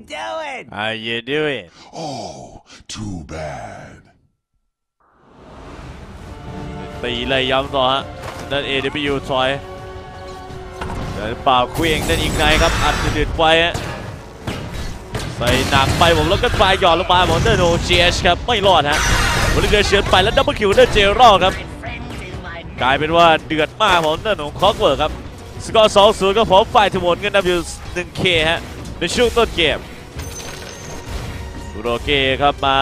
dead. How you doing Oh, too bad. ตีเลยย้ำต่อฮะนั่น AW ถอยเดินเปล่าเควียงนั่นอีกไงครับ อัดเดือดไว้ฮะใส่หนักไปผมแล้วก็ปลายหย่อนลงมาผมเดินโอเจชครับ ไม่รอดฮะบริเกอร์เฉือนไปแล้วดับเบิลคิวเดินเจรอครับ กลายเป็นว่าเดือดมากผมเดินของคอกเวิร์กครับ สกอร์2 0ก็ผมฝ่ายถมนเงินนำอยู่ 1K ฮะ ในช่วงต้นเกมโรเกครับมา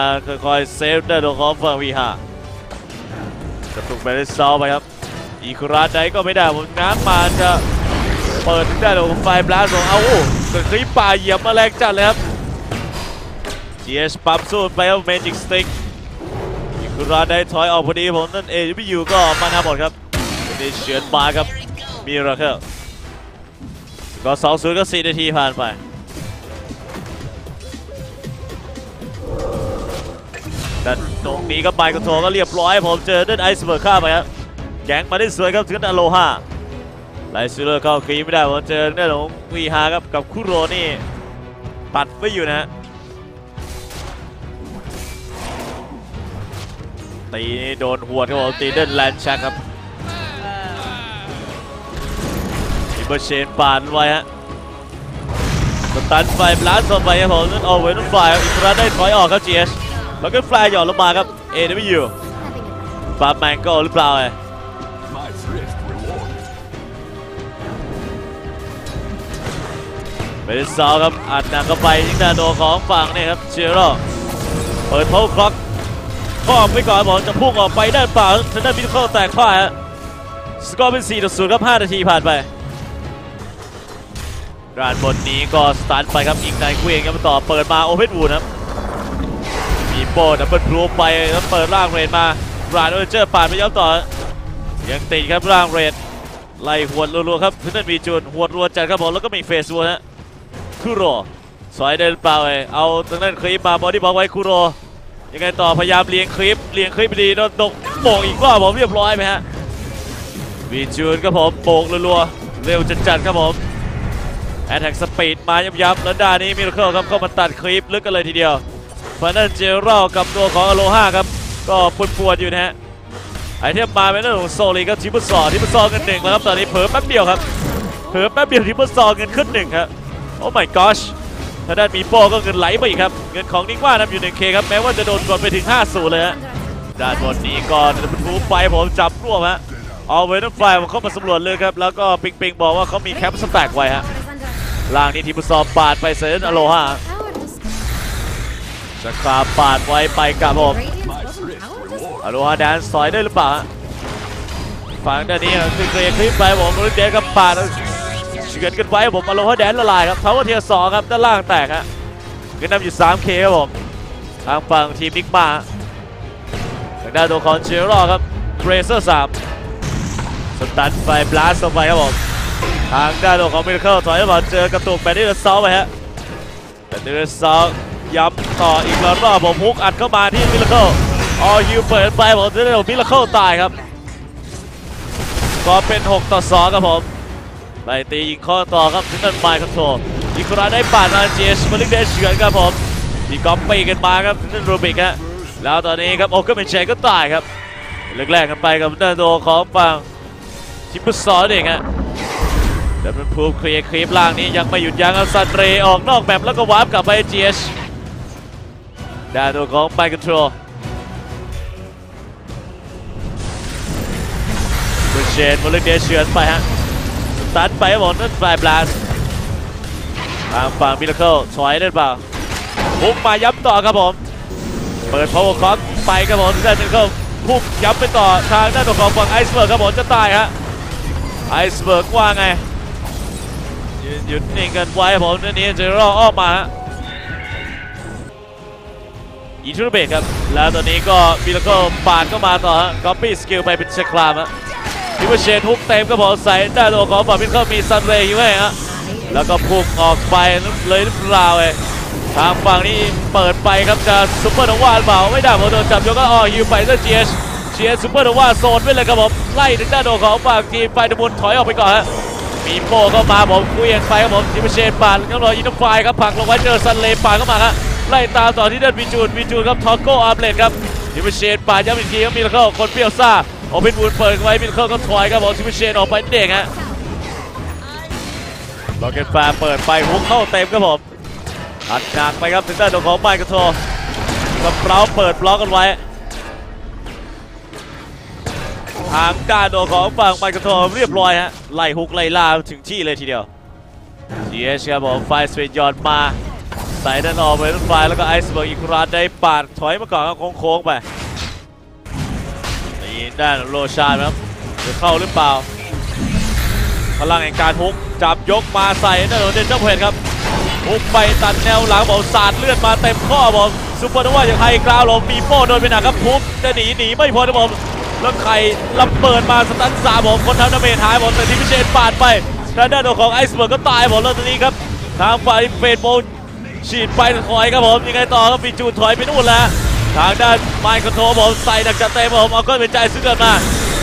ค่อยๆเซฟได้ตัวของฝั่งวีฮากระตุกไปได้ซอลไปครับอีคุระใดก็ไม่ได้ผมง้างมาจะเปิดได้ตัวของไฟบลาสของเอาโอ้กระคลิปป่าเหยียบมาแรงจัดเลยครับ GS ปั๊มสู้ไปครับเมจิกสติ๊กอีคุระได้ถอยออกพอดีผมนั่นเอไม่อยู่ก็มาหน้าบอดครับวันนี้เฉือนมาครับมีราเคิลก็สองศูนย์ก็สี่นาทีผ่านไป ตรงนี้ก็ไปกระโถก็เรียบร้อยผมเจอเดินไอซ์เบิร์กข้าไปครับแกงมาได้สวยครับถึงอโลฮาไลซูเลอร์เข้าครีไม่ได้ผมเจอเรื่องของวีฮาครับกับคุโรนี่ปัดไม่อยู่นะตีนี่โดนหัวครับผมตีเดินแลนชักครับอิเบอร์เชนปานไว้ฮะสตันไฟบลัสออไปครับผมนั่นเอาไว้นั่นไฟครับอิกราได้ถอยออกครับ GS แล้วก็ฟลายหย่อนลงมาครับ AW ฟาร์มแมงโก้หรือเปล่าไอ้ My thrift rewarded. ไม่ได้ซาวครับอัดหนักเข้าไปยิงดาโดของฝั่งนี่ครับเชโร่เปิดโพคล็อกข้อไปก่อนผมจะพุ่งออกไปได้เปล่าทางด้านมิดเคิลแตกพ่ายฮะสกอร์เป็น4ต่อ0ครับ5นาทีผ่านไปด้านบนนี้ก็สตาร์ทไปครับอีกนายเควียงครับต่อเปิดมาโอเพนวูดครับ โบดับเบิลพลูไปแล้วเปิดร่างเรดมาบราดเออร์เจอร์ปาดไปย้อมต่อ ยังติดครับร่างเรดไล่หวดรัวๆครับพื้นนั่นมีจูนหวดรัวจัดครับผมแล้วก็มีเฟสวัวฮะคุโรสอยเดินเปล่าไปเอาตรงนั้นคลิปมาบอดี้บล็อกไว้คุโรยังไงต่อพยายามเลี้ยงคลิปเลี้ยงคลิปดีโดนตกโป่งอีกรอบผมเรียบร้อยไหมฮะมีจูนครับผมโป่งรัวๆเร็วจัดๆครับผมแอตแทกสปีดมายับๆแล้วด้านนี้มิราเคิลครับเข้ามาตัดคลิปลึกกันเลยทีเดียว ฟานันเจอรัลกับตัวของอโลฮาครับ ก็ปวดปวดๆอยู่นะฮะไอเทมมาเป็นเรื่องของโซลีครับทิปเปอร์ซอทิปเปอร์ซอเงินหนึ่งแล้วครับตอนนี้เผลอแป๊บเดียวครับเผลอแป๊บเดียวทิปเปอร์ซอเงินขึ้นหนึ่งครับโอ้ my gosh ทางด้านมีโป้ก็เงินไหลไปอีกครับ เงินของนิกว่านำอยู่ 1K ครับแม้ว่าจะโดนกดไปถึง 50 เลยฮะด้านบนนี้ก่อนบรรทุกไปผมจับรวบฮะเอาเวนันไฟผมเข้ามาสำรวจเลยครับ แล้วก็ปิงปิงบอกว่าเขามีแคปสแต็กไว้ฮะล่างนี้ทิปเปอร์ซอปาดไปเซนอโลฮา จะคาปาดไว้ไปกับผมอโลฮาแดนสอยได้หรือเปล่าฝั่งด้านนี้คือเคลียร์คลิปไปผมโรเดกับปาดเฉือนกันไว้ผมอโลฮาแดนละลายครับเท้าเทียร์สองครับด้านล่างแตกฮะเงินนำอยู่ 3K ครับผมทางฝั่งทีมนิกมาทางด้านตัวของเชลล์ครับเบรเซอร์สามสตันไฟบลัสลงไปครับผมทางด้านตัวของมิราเคิลถอยมาเจอกระตุกแบนดี้เดอร์ซอลไปฮะแบนดี้เดอร์ซอล ย้ำต่ออีกแล้วรอบผมพุกอัดเข้ามาที่มิราเคิลออฮิวเปิดไปผมจะได้มิลเคิลตายครับก็เป็น 6 ต่อ 2 ครับผมไล่ตียิงข้อต่อครับถึงนั่นไมค์คอนโทรลอีกคราได้ปาดมาเจสมาลิกเดชเฉือนครับผมที่ก๊อปปี้กันมาครับถึงนั่นโรบิกฮะแล้วตอนนี้ครับโอเกอร์เมนเชก็ตายครับแรกๆกันไปกับด้านตัวของฝั่งทิปเปอร์ซอร์เองฮะแต่เป็นพูเคลียร์คลิปล่างนี้ยังไม่หยุดยั้งครับซันเรย์ออกนอกแบบแล้วก็วาร์ปกลับไปเจส ดานตัวของไมค์คอนโทรลบุญเชนโมเลกเดชเฉือนไปฮะสตันไปบผมนั่นไฟบลัสทางฝั่งมิราเคิลถอยได้เปล่าพุ่งมาย้ำต่อครับผม เปิดพาวเวอร์คล็อกไปครับผมด้านนึงก็พุ่งย้ำไปต่อทางด้านของฝั่งไอซ์เบิร์กครับผมจะตายฮะไอซ์เบิร์กว่าไงยืนหยุดนิ่งกันไว้ผมนั่นนี้เจอรอออกมาฮะ อีทูเบกครับ แล้วตอนนี้ก็มิราเคิลปาดเข้ามาต่อฮะก๊อปปี้สกิลไปเป็นเชคลามฮะทิวเชนฮุกเต็มก็บอกใส่ได้ตัวของฝั่งพิทเขามีซันเรย์อยู่ให้ฮะแล้วก็พุ่งออกไปเลยหรือเปล่าเอทางฝั่งนี้เปิดไปครับจะซุปเปอร์โนวาหรือเปล่าไม่ได้ผมโดนจับยกก็ออฮิวไปแล้วเจียชเจียซุปเปอร์โนวาโซนไปเลยครับผมไล่ถึงด้านโดของฝั่งทีมไฟดมุนถอยออกไปก่อนฮะมีโป้เข้ามาผมคุยกันไปครับผมทิมเชนปาดก็รออินทไฟครับผักลงไว้เจอซันเลปาดเข้ามาครับ ไล่ตามต่อที่เดินวีจูนวีจูนครับทอโก้อาร์เลตครับทิมเชนป่าย้ำอีกทีครับมิลเคิลคนเปรี้ยวซ่าโอเพนวูดเปิดไว้มิลเคิลก็ถอยครับผมทิมเชนออกไปเด้งฮะล็อกเก็ตแฟร์เปิดไปฮุกเข้าเต็มครับผมอัดหนักไปครับถึงด้านของไมค์กระโทกับเราเปิดบล็อกกันไว้ทางการโดนของฝั่งไมค์กระโทเรียบร้อยฮะไล่ฮุกไล่ล่าถึงที่เลยทีเดียว GH ครับผมไฟสเปนยอนมา ใส่ด้านออกไปด้านไฟแล้วก็ไอซ์เบิร์กอีกครั้งได้ปาดถอยมาก่อนครับโค้งๆไปนี่ด้านโรชานครับจะเข้าหรือเปล่า พลังแห่งการฮุกจับยกมาใส่ด้านของเดนเจอร์เพนครับฮุกไปตัดแนวหลังบอกสาดเลือดมาเต็มข้อบอกซุปเปอร์นว่าอย่างไฮกราวลมมีโป้โดนไปหนักครับทุบจะหนีหนีไม่พ้นครับผมแล้วใครระเบิดมาสตันสามผมคนทำดาเมจหายหมดแต่ที่พิเชษปาดไปทางด้านของไอซ์เบิร์กก็ตายหมดแล้วตอนนี้ครับทางฝ่ายเฟดโม ฉีดไปถอยครับผมยังไงต่อครับปีจูถอยไปนู่นแล้วทางด้านไมค์คอนโทรผมใส่ดักจัดเต็มผมเอาก้อนเป็นใจซึ่งเกิดมา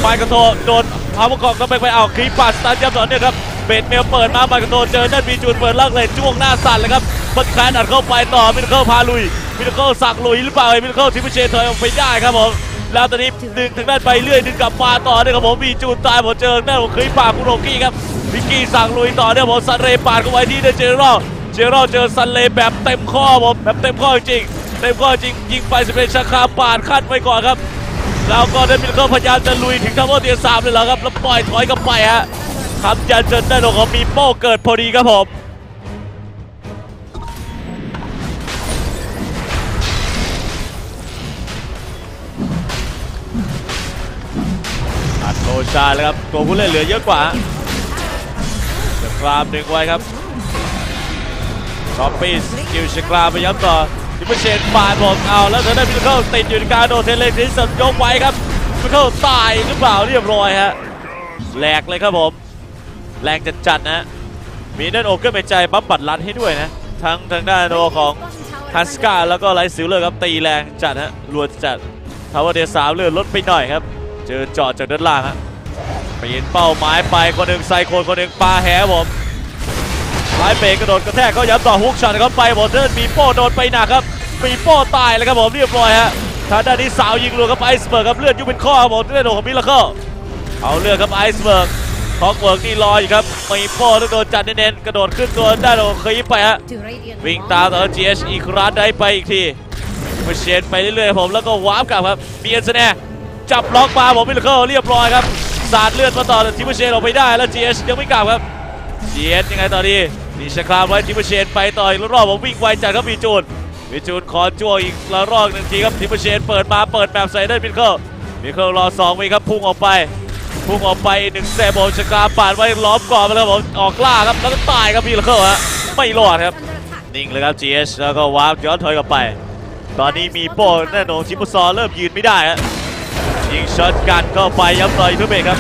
ไมค์คอนโทรโดนพาวเวอร์กองก็ไปไปเอาครีปปัดสตาร์ยับต่อเนี่ยครับเบดเมลเปิดมาไมค์คอนโทรเจอด้านปีจูเปิดล่างเลยจ้วงหน้าสั่นเลยครับมันแคลนอัดเข้าไปต่อมิลเคิลพาลุยมิลเคิลสักลุยหรือเปล่ามิลเคิลทิมเชถอยออกไปได้ครับผมแล้วตอนนี้ดึงถึงด้านไปเรื่อยดึงกลับมาต่อเนี่ยครับผมมีจูนตายหมดเจอด้านของครีปปาคุโรกี้ครับพิกกี้สั่งลุยต่อเนี่ยผมซันเรปาดเข้าไว้ที่เดนเจอร์เจอเราเจอซันเลแบบเต็มข้อผมแบบเต็มข้อจริงเต็มข้อจริงยิงไปสเปนชาคาปาดขั้นไปก่อนครับ แล้วก็เดนมิลเคิลพยายามจะลุยถึงทัพเปอร์เทียสามเลยเหรอครับแล้วปล่อยถอยกลับไปฮะคำยันเจนได้ลงของมีโป้เกิดพอดีครับผมอัดโลชาเลยครับตัวผู้เล่นเหลือเยอะกว่าจะครามดึงไว้ครับ ช็อปปี้สกิลชกราไปย้ำต่อทิปเชนปาดบอกเอาแล้วเธอได้พิลเคิลติดอยู่ในการโดนเทเลนที่สุดยกไว้ครับพิลเคิลตายหรือเปล่าเรียบร้อยฮะแหลกเลยครับผมแรงจัดจัดนะมีนั่นโอเกอร์เป็นใจบัฟบัตรลัดให้ด้วยนะทั้งทางด้านโดของฮัสกาแล้วก็ไลซิลเลอร์ครับตีแรงจัดฮะรวนจัดทาวเวอร์เดสามเลื่อนลดไปหน่อยครับ เจอจาะจากด้านล่างฮะไปยินเป้าหมายไปคนหนึ่งไซโคนคนหนึ่งปลาแหผม ไลเบรกกระโดดกระแทกเขาย้ำต่อฮุกช็อตเข้าไปหมดเดินมีโป้โดนไปหนักครับมีโป้ตายเลยครับผมเรียบร้อยฮะทางด้านนี้สาวยิงรัวครับไอซ์เบิร์กครับเลือดยุบเป็นข้อครับผมเลือดของมิลเลอร์เอาเลือดครับไอซ์เบิร์กท็อกเวิร์กนี่รออยู่ครับมีโป้ต้องโดนจัดเน้นๆกระโดดขึ้นตัวได้านของเคยไปฮะวิ่งตามต่อ GH อีกครั้งได้ไปอีกทีมาเชนไปเรื่อยๆผมแล้วก็วาร์ปกลับครับเบียนสแนร์จับล็อกมาผมมิลเลอร์เรียบร้อยครับสาดเลือดมาต่อแต่ทิมเชนออกไปได้แล้ว GH ยังไม่กลับครับ GH ยังไงต่อดี นี่ชะครามไว้ทิมเชนไปต่ออีกรอบผมวิ่งไวจัดครับมีจูนมีจูนขอจ้วงอีกละรอบหนึ่งทีครับทิมเชนเปิดมาเปิดแบบใส่ได้มิเคิลมิเคิลรอสองวิครับพุ่งออกไปพุ่งออกไปหนึ่งแซมโบชะครามปาดไว้ล้อมก่อนไปแล้วผมออกล่าครับแล้วก็ตายครับมิเคิลฮะไม่รอดครับนิ่งเลยครับ GH แล้วก็วาร์ปย้อนถอยกลับไป ตอนนี้มีโป้แน่นอนชิมุซอเริ่มยืนไม่ได้ฮะยิงช็อตกันเข้าไปย้ำต่อยทุเบกครับ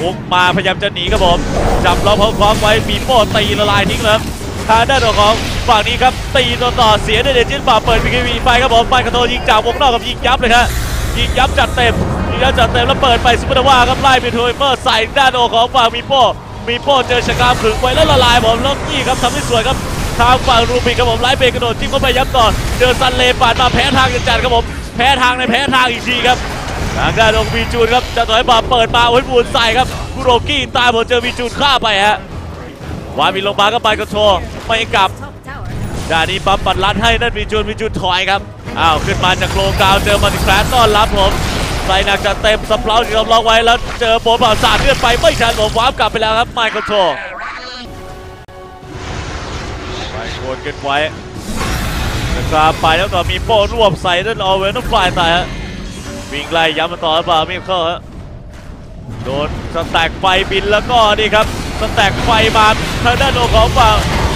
บุกมาพยายามจะหนีครับผมจับล็อกเขาคล้องไว้มีโป้ตีละลายทิ้งเลยทางด้านของฝั่งนี้ครับตีต่อต่อเสียด้วยเดจินป่าเปิดพีคีวีไปครับผมไปกระโดดยิงจากวงนอกกับยิงยับเลยครับยิงยับจัดเต็มยิงยับจัดเต็มแล้วเปิดไปซุปเปอร์ว่าครับไล่ไปทูเมอร์ใส่ด้านโอของฝั่งมีโป้มีโป้เจอชะกามขึงไว้แล้วละลายผมแล้วนี่ครับทำได้สวยครับทางฝั่งรูบิกครับผมไล่เบรกกระโดดจิ้มเข้าไปยับต่อเจอซันเลปาดมาแพ้ทางจัดๆครับผมแพ้ทางในแพ้ทางอีกทีครับ ทางด้านของบีจูนครับจะถอยมาเปิดมาโอ้ยบูนใส่ครับคุโรกี้ตายหมดเจอบีจูนฆ่าไปฮะวามีลงมาก็ไปกระโชไม่กลับด้านนี้ปั๊มปัดลัดให้นั่นบีจูนบีจูนถอยครับอ้าวขึ้นมาจากโครงกาวเจอมาติแคลสต้อนรับผมใส่หนักจัดเต็มสเปราที่กำล็อกไว้แล้วเจอโบนเปล่าสาดเลือดไปไม่ทันผมวาร์ปกลับไปแล้วครับไมค์คอนโทรไปโคนกันไว้นะครับไปแล้วต่อมีโป้รวบใส่ด้านออเวนต้องฟลายตายฮะ วิ่งไล่ย้ำมาต่อหรือเปล่ามีเข้าฮะโดนสแต็กไฟบินแล้วก็นี่ครับสแต็กไฟมาทางด้านโอของฝั่ง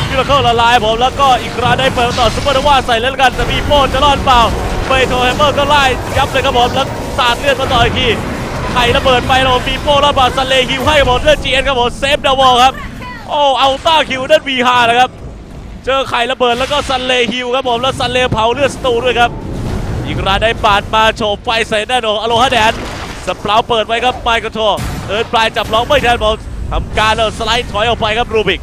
มิราเคิลละลายผมแล้วก็อีกครั้งได้เปิดต่อซุปเปอร์นว่าใส่แล้วกันแต่มีโป้จะรอดเปล่าเฟยโทแฮมเมอร์ก็ไล่ยับเลยครับผมแล้วสาดเลือดมาต่ออีกทีไข่ระเบิดไปแล้วผมมีโป้รอดเปล่าซันเลฮิวให้หมดเลือดจีเอ็นครับผมเซฟดาวอลครับโอ้เอาต้าคิวด้านวีฮาเลยครับเจอไข่ระเบิดแล้วก็ซันเลฮิวครับผมแล้วซันเลเผาเลือดสตูด้วยครับ อีกรายได้ปาดมาโฉบไฟใส่แน่นอนอโลฮาแดนสเปราเปิดไว้ครับไปกระโทเอิร์นปลายจับล็อกไม่ทันบอลทำการเดินสไลด์ถอยออกไปครับรูบิก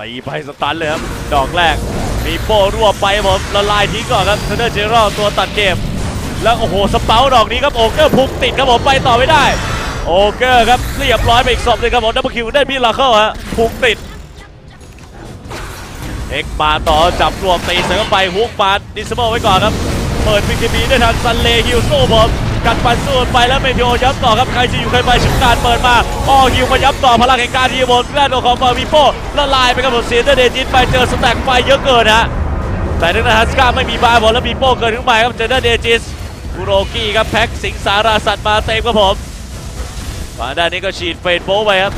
ตีไปสตันเลยครับดอกแรกมีโป้รั่วไปครับผมละลายทิ้งก่อนครับเทนเดอร์เจอรัลตัวตัดเกมแล้วโอ้โหสเปาดอกนี้ครับโอเกอร์พุกติดครับผมไปต่อไม่ได้ โอเกอร์ครับเรียบร้อยไปอีกศพเลยครับผมดับเบิลคิวได้มิลาเคิลฮะพุกติด เอ็กมาต่อจับรวมตีเสริมเข้าไปฮุกมาดิสเมอไว้ก่อนครับ เปิดพีเคบีได้ทันซันเลฮิวสู้ผมกัดฟันสู้ไปแล้วเมทิโอย้ำต่อครับใครจะอยู่ใครไปชิมการเปิดมาอ้อฮิวมาย้ำต่อพลังแห่งการทีบนด้านของเบอร์มิโป้ละลายไปกับผมเสียเดจินไปเจอสแต็กไฟเยอะเกินฮะแต่นึกนฮัสกาไม่มีบาร์บอลแล้วมีโป้เกิดขึ้นมาครับเจอเดจิสคุโรกี้ครับแพ็กสิงสาราสัตว์มาเต็มครับผมฝั่งด้านนี้ก็ฉีดเฟดโป้ไปครับ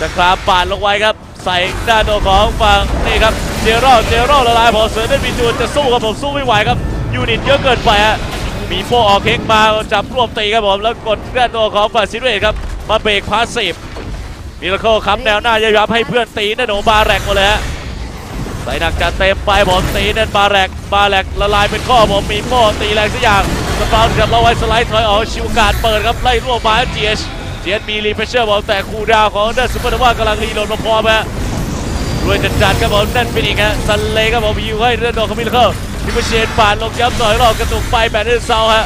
จะคลามปาดลงไว้ครับ ใส่ด้านตัวของฝั่งนี่ครับเจโร่เจโร่ละลายพอเสือได้มีจูนจะสู้ครับผมสู้ไม่ไหวครับยูนิตเยอะเกินไปฮะมีโปออกเค้กมาจับรวบตีครับผมแล้วกดด้านตัวของฝั่งซิเรตครับมาเบรกพาสซีฟมิราเคิลค้ำแนวหน้ายับให้เพื่อนตีนั่นโอบาแรกหมดเลยฮะใส่หนักจัดเต็มไปผมตีนั่นบาแรกบาแรกละลายเป็นข้อผมมีโปตีแรงสักอย่างสปาวด์กับเราไว้สไลด์ถอยออกชิวการเปิดครับไล่รวบมาเจียช เจียนมีรีเพชเชอร์บอลแต่คูดาวของเดนซูเปอร์โนว่ากำลังรีโหลดมาพร้อมฮะรวยจัดจัดครับผมนั่นฟินิกฮะซันเลครับผมยิวให้เรื่องโดคามิลเคิลทิมเชนผ่านลงย้ำต่อยรอบกระตุกไปแบนเดนเซาฮะ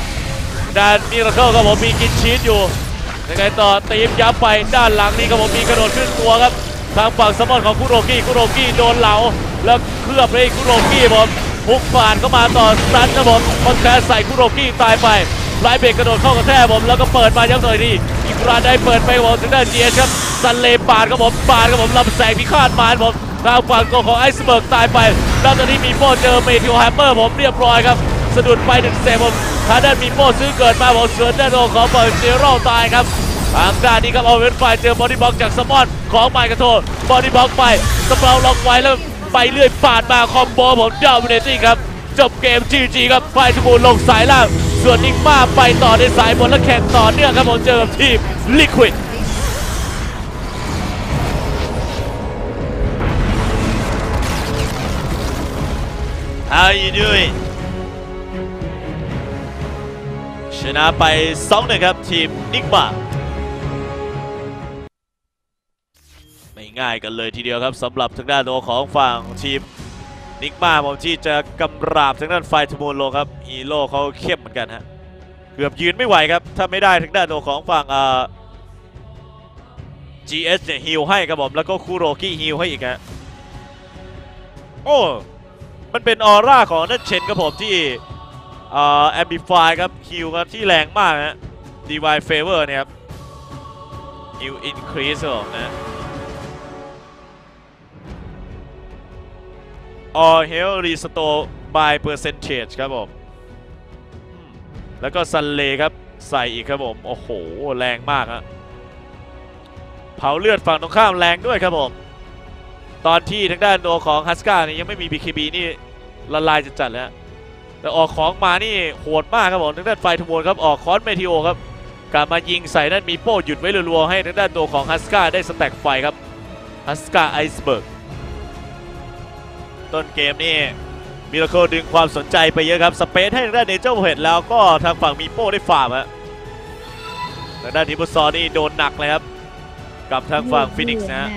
ด้านมิราเคิลครับผมมีกินชีสอยู่ยังไงต่อตีมย้ำไปด้านหลังนี้ครับผมมีกระโดดขึ้นตัวครับทางฝั่งสมอนของคุโรกิคุโรกิโดนเหลาแล้วเคลือบเลยคุโรกิผมพุกผ่านเข้ามาต่อสันครับผมคอนแทสใส่คุโรกิตายไป ไลเบรกกระโดดเข้ากระแทกผมแล้วก็เปิดมาย้ำหน่อยดีอีกรานได้เปิดไปผมถึงด้านเจียครับซันเลปาดครับผมปาดครับผมลำแสงพิฆาตมารผมทางฝั่งตัวของไอซ์เบิร์กตายไปแล้วตอนนี้มีโป้เจอเมทิโอแฮมเมอร์ผมเรียบร้อยครับสะดุดไปหนึ่งเซฟผมทางด้านมีโป้ซื้อเกิดมาผมเสือด้านโดของเบิร์กเซโร่ตายครับทางด้านนี้ครับเอาเวนไฟเจอบอดี้บล็อกจากสมอนของไมค์กระโทบอดี้บล็อกไปสเปาล็อกไว้แล้วไปเรื่อยปาดมาคอมโบผมดาวเนติ้ครับจบเกม GG ครับไฟทูบูลลงสายล่าง ส่วนนิกมาไปต่อในสายบนและแข่งต่อเนื่องครับผมเจอกับทีมลิควิด How you doing ชนะไป2หนึ่งครับทีมนิกมาไม่ง่ายกันเลยทีเดียวครับสำหรับทางด้านตัวของฝั่งทีม นิกมาผมที่จะกำราบทางด้านไฟทูมูลลครับฮีโร่เขาเข้มเหมือนกันฮะเกือบยืนไม่ไหวครับถ้าไม่ได้ทางด้านตัวของฝั่งเอ่อ GS เนี่ยฮิลให้ครับผมแล้วก็คูโรกิฮิลให้อีกฮะโอ้มันเป็นออร่าของนั่นเชนครับผมที่เอ่อแอมบิฟายครับฮิลครับที่แรงมากฮะ Divine Favor เนี่ยครับฮิลอินครีสครับนะ All Health Restore by Percentage ครับผม แล้วก็ Sun Ray ครับใส่อีกครับผม โอ้โห แรงมากฮะเผาเลือดฝั่งตรงข้ามแรงด้วยครับผม ตอนที่ทางด้านตัวของฮัสกานี่ยังไม่มี BKB นี่ละลายจัดๆแล้วแต่ออกของมานี่โหดมากครับผมทางด้าน FlyToMoon ครับออกคอน Meteor ครับกลับมายิงใส่นั่นมีโป้หยุดไว้รัวๆให้ทางด้านตัวของฮัสกาได้ stack ไฟครับฮัสกาไอซ์เบิร์ก ต้นเกมนี่มิราเคิลดึงความสนใจไปเยอะครับ space ให้ทางด้านเนเจอร์เพดแล้วก็ทางฝั่งมีโป้ได้ฝ่ามฮะทางด้านทิบุซอนี่โดนหนักเลยครับ กับทางฝั่งฟินิกส์นะฮะ